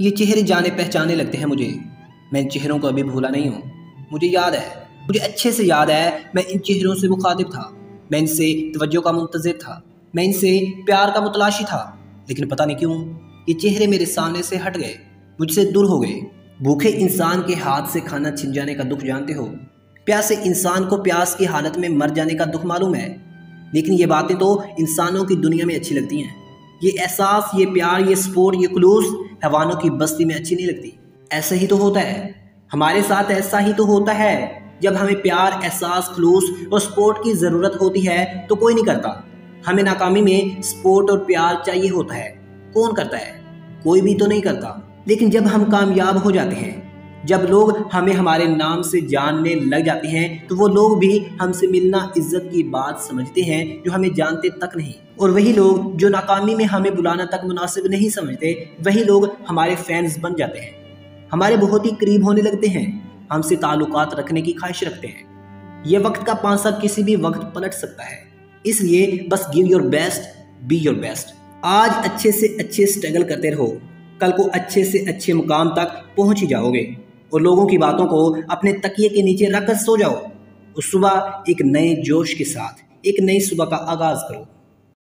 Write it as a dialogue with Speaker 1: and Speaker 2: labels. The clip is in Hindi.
Speaker 1: ये चेहरे जाने पहचाने लगते हैं मुझे। मैं इन चेहरों को अभी भूला नहीं हूँ। मुझे याद है। मुझे अच्छे से याद है, मैं इन चेहरों से मुखातिब था। मैं इनसे तवज्जो का मुंतजर था। मैं इनसे प्यार का मुतलाशी था। लेकिन पता नहीं क्यों, ये चेहरे मेरे सामने से हट गए। मुझसे दूर हो गए। भूखे इंसान के हाथ से खाना छिन जाने का दुख जानते हो? प्यासे इंसान को प्यास की हालत में मर जाने का दुख मालूम है? लेकिन ये बातें तो इंसानों की दुनिया में अच्छी लगती हैं। ये एहसास, ये प्यार, ये स्पोर्ट, ये खुलूस हैवानों की बस्ती में अच्छी नहीं लगती। ऐसा ही तो होता है। हमारे साथ ऐसा ही तो होता है। जब हमें प्यार, एहसास, खलूस और स्पोर्ट की ज़रूरत होती है तो कोई नहीं करता। हमें नाकामी में स्पोर्ट और प्यार चाहिए होता है। कौन करता है? कोई भी तो नहीं करता। लेकिन जब हम कामयाब हो जाते हैं जब लोग हमें हमारे नाम से जानने लग जाते हैं तो वो लोग भी हमसे मिलना इज़्ज़त की बात समझते हैं जो हमें जानते तक नहीं। और वही लोग जो नाकामी में हमें बुलाना तक मुनासिब नहीं समझते, वही लोग हमारे फैंस बन जाते हैं। हमारे बहुत ही करीब होने लगते हैं। हमसे ताल्लुकात रखने की ख्वाहिश रखते हैं। ये वक्त का पांसा किसी भी वक्त पलट सकता है। इसलिए बस give your best be your best आज अच्छे से अच्छे स्ट्रगल करते रहो। कल को अच्छे से अच्छे मुकाम तक पहुँच ही जाओगे। और लोगों की बातों को अपने तकिए के नीचे रखकर सो जाओ। उस सुबह एक नए जोश के साथ, एक नई सुबह का आगाज़ करो।